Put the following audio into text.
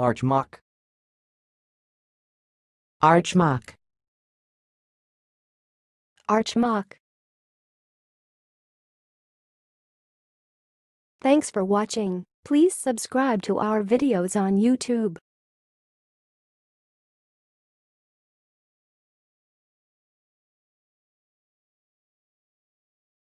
Archmach. Archmach. Archmach. Thanks for watching. Please subscribe to our videos on YouTube.